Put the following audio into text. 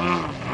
Ah.